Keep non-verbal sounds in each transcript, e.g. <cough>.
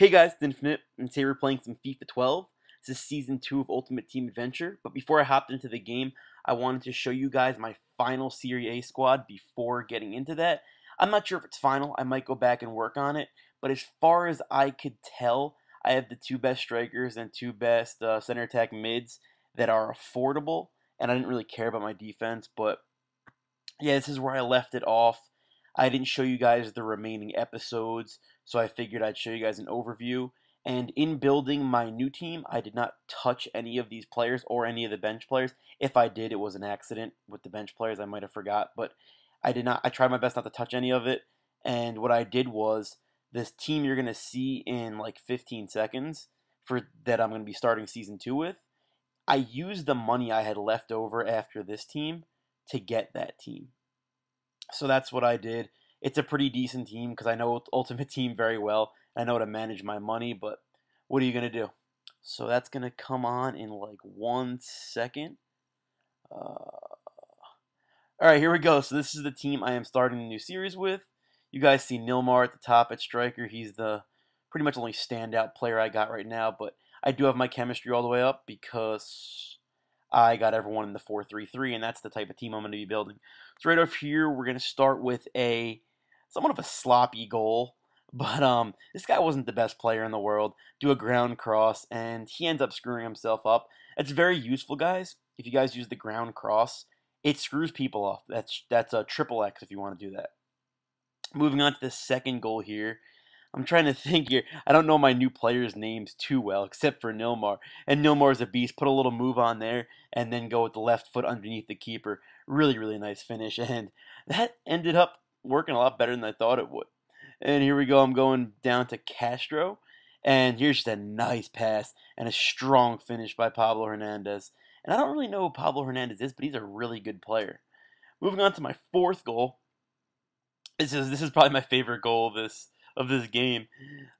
Hey guys, it's Infinite, and today we're playing some FIFA 12. This is Season 2 of Ultimate Team Adventure, but before I hopped into the game, I wanted to show you guys my final Serie A squad before getting into that. I'm not sure if it's final, I might go back and work on it, but as far as I could tell, I have the two best strikers and two best uh, center attack mids that are affordable, and I didn't really care about my defense, but yeah, this is where I left it off. I didn't show you guys the remaining episodes, so I figured I'd show you guys an overview. And in building my new team, I did not touch any of these players or any of the bench players. If I did, it was an accident with the bench players. I might have forgot, but I did not. I tried my best not to touch any of it. And what I did was this team you're gonna see in like 15 seconds for that I'm gonna be starting season two with. I used the money I had left over after this team to get that team. So that's what I did. It's a pretty decent team because I know Ultimate Team very well. I know how to manage my money, but what are you going to do? So that's going to come on in like one second. Uh, all right, here we go. So this is the team I am starting the new series with. You guys see Nilmar at the top at striker. He's the pretty much only standout player I got right now, but I do have my chemistry all the way up because I got everyone in the 4-3-3, and that's the type of team I'm going to be building. So right off here, we're going to start with a somewhat of a sloppy goal. <laughs> But um, this guy wasn't the best player in the world. Do a ground cross, and he ends up screwing himself up. It's very useful, guys. If you guys use the ground cross, it screws people off. That's that's a triple X if you want to do that. Moving on to the second goal here. I'm trying to think here. I don't know my new players' names too well, except for Nilmar. And Nilmar's a beast. Put a little move on there, and then go with the left foot underneath the keeper. Really, really nice finish. <laughs> And that ended up working a lot better than I thought it would. And here we go. I'm going down to Castro. And here's just a nice pass and a strong finish by Pablo Hernandez. And I don't really know who Pablo Hernandez is, but he's a really good player. Moving on to my fourth goal. This is this is probably my favorite goal of this of this game.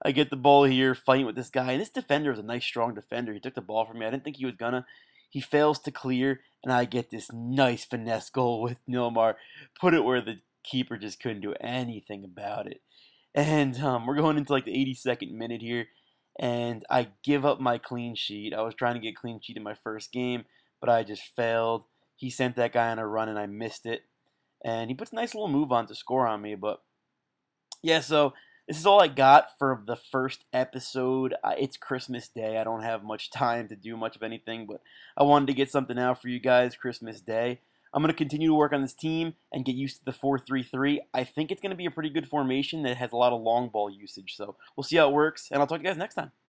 I get the ball here, fighting with this guy, and this defender is a nice, strong defender. He took the ball from me. I didn't think he was gonna. He fails to clear, and I get this nice finesse goal with Nilmar. Put it where the keeper just couldn't do anything about it. And um, we're going into like the 82nd minute here, and I give up my clean sheet. I was trying to get clean sheet in my first game, but I just failed. He sent that guy on a run, and I missed it. And he puts a nice little move on to score on me, but yeah, so this is all I got for the first episode. It's Christmas Day. I don't have much <laughs> time to do much of anything, but I wanted to get something out for you guys Christmas Day. I'm going to continue to work on this team and get used to the 4-3-3. I think it's going to be a pretty good formation that has a lot of long ball usage. So we'll see how it works, and I'll talk to you guys next time.